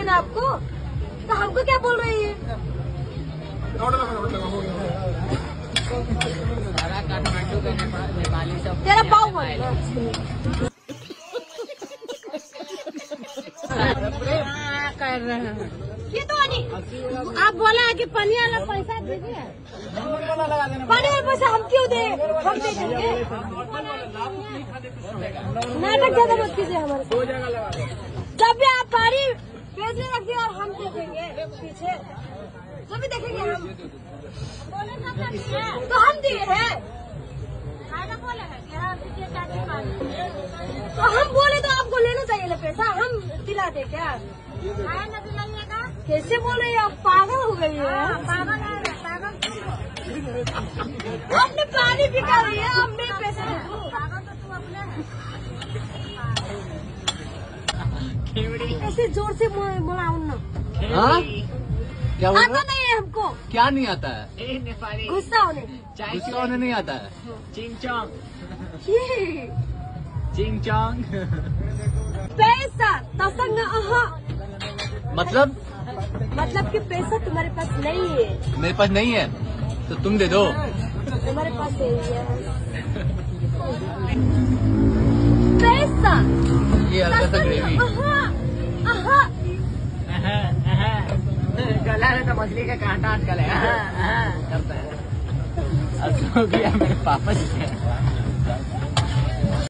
चाहिए ना आपको? तो हमको क्या बोल रही है? तेरा पाव कर रहे हैं ये तो आप बोला है कि पानी वाला पैसा दीजिए। पानी वाला पैसा हम क्यों दे? हम दे देंगे। नाटक ज़्यादा मत कीजिए हमारे जब भी आप पानी भेजने रखिए और हम देखेंगे पीछे। जब भी देखेंगे हम। तो हम दिए हैं। तो हम बोले तो आपको लेना चाहिए ना पैसा। हम दिला दे क्या? कैसे बोले आप? पागल हो गई है। पागल आपने पानी पिका रही है अब मैं पैसे दे दूँ। ऐसे ज़ोर से बोलाऊ ना। हाँ? क्या बोल आता नहीं है हमको। क्या नहीं आता है? नेपाली। गुस्सा होने। चाय गुस्सा होने नहीं आता है। चिंग चोंग चिंग चोंग पैसा तसंग अहा मतलब? मतलब कि पैसा तुम्हारे पास नहीं है। मेरे पास नहीं है? तो तुम दे दो। तुम्हारे पास है। पैसा। ये हल्का सा ग्रेवी में तो मछली का कांटा आजकल है। हाँ, हाँ, करता है। हो गया मेरे पापा जी।